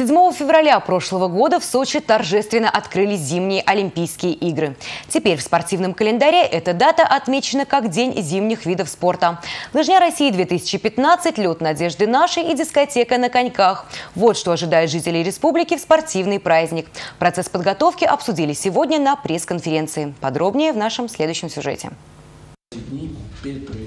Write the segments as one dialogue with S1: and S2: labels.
S1: 7 февраля прошлого года в Сочи торжественно открыли зимние Олимпийские игры. Теперь в спортивном календаре эта дата отмечена как День зимних видов спорта. Лыжня России-2015, лед надежды нашей и дискотека на коньках. Вот что ожидает жителей республики в спортивный праздник. Процесс подготовки обсудили сегодня на пресс-конференции. Подробнее в нашем следующем сюжете.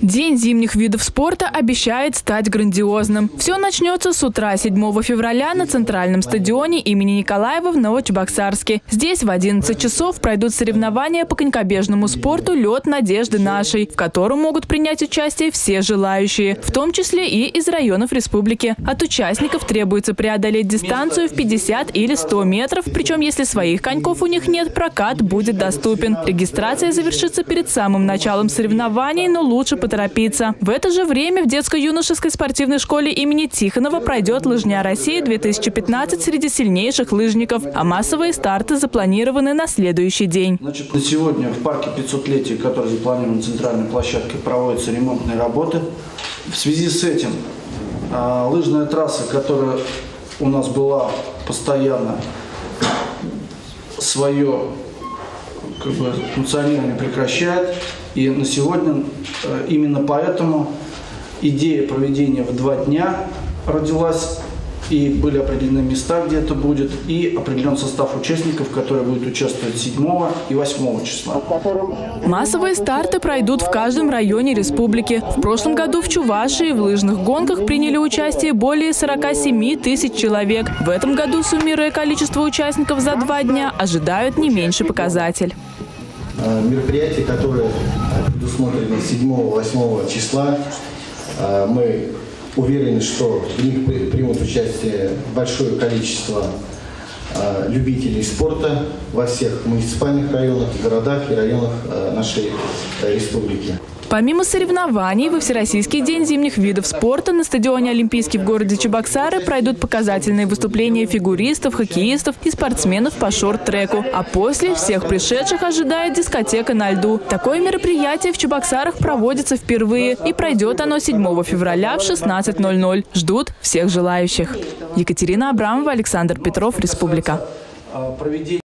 S2: День зимних видов спорта обещает стать грандиозным. Все начнется с утра 7 февраля на центральном стадионе имени Николаева в Новочебоксарске. Здесь в 11 часов пройдут соревнования по конькобежному спорту «Лед надежды нашей», в котором могут принять участие все желающие, в том числе и из районов республики. От участников требуется преодолеть дистанцию в 50 или 100 метров, причем если своих коньков у них нет, прокат будет доступен. Регистрация завершится перед самым началом соревнований, но лучше поторопиться. В это же время в детско-юношеской спортивной школе имени Тихонова пройдет «Лыжня России-2015» среди сильнейших лыжников, а массовые старты запланированы на следующий день.
S3: Значит, на сегодня в парке 500-летия, который запланирован на центральной площадке, проводятся ремонтные работы. В связи с этим а, лыжная трасса, которая у нас была постоянно, свое как бы, функционирование прекращает. И на сегодня э, именно поэтому идея проведения в два дня родилась и были определены места, где это будет, и определен состав участников, которые будут участвовать 7 и 8 числа.
S2: Массовые старты пройдут в каждом районе республики. В прошлом году в Чувашии в лыжных гонках приняли участие более 47 тысяч человек. В этом году, суммируя количество участников за два дня, ожидают не меньший показатель.
S4: Э, мероприятия, которые предусмотрены 7-8 числа. Э, мы уверены, что в них примут участие большое количество э, любителей спорта во всех муниципальных районах, городах и районах нашей республики.
S2: Помимо соревнований, во Всероссийский день зимних видов спорта на стадионе Олимпийский в городе Чебоксары пройдут показательные выступления фигуристов, хоккеистов и спортсменов по шорт-треку. А после всех пришедших ожидает дискотека на льду. Такое мероприятие в Чебоксарах проводится впервые и пройдет оно 7 февраля в 16.00. Ждут всех желающих. Екатерина Абрамова, Александр Петров, Республика.